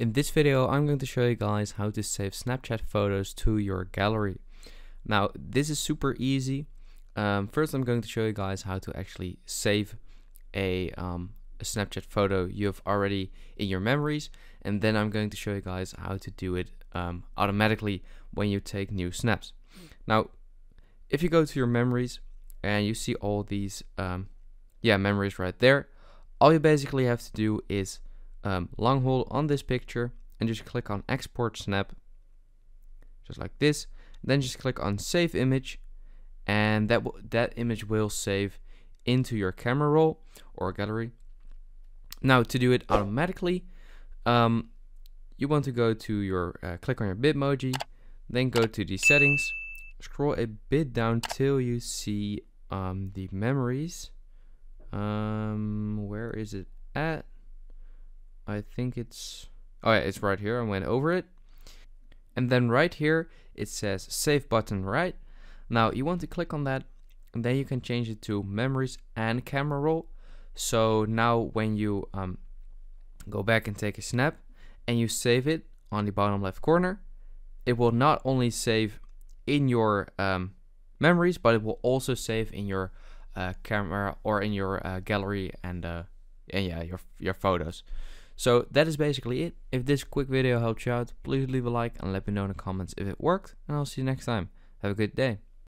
In this video I'm going to show you guys how to save Snapchat photos to your gallery. Now this is super easy. Um, first I'm going to show you guys how to actually save a, um, a Snapchat photo you have already in your memories and then I'm going to show you guys how to do it um, automatically when you take new snaps. Now if you go to your memories and you see all these um, yeah memories right there all you basically have to do is um, long hold on this picture and just click on export snap just like this. Then just click on save image and that that image will save into your camera roll or gallery. Now to do it automatically um, you want to go to your uh, click on your bitmoji then go to the settings scroll a bit down till you see um, the memories. Um, where is it at I think it's oh yeah it's right here. I went over it. And then right here it says save button right? Now you want to click on that and then you can change it to memories and camera roll. So now when you um, go back and take a snap and you save it on the bottom left corner it will not only save in your um, memories but it will also save in your uh, camera or in your uh, gallery and, uh, and yeah your your photos so that is basically it. If this quick video helped you out, please leave a like and let me know in the comments if it worked. And I'll see you next time. Have a good day.